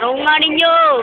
Đúng rồi đi như.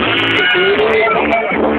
Thank you.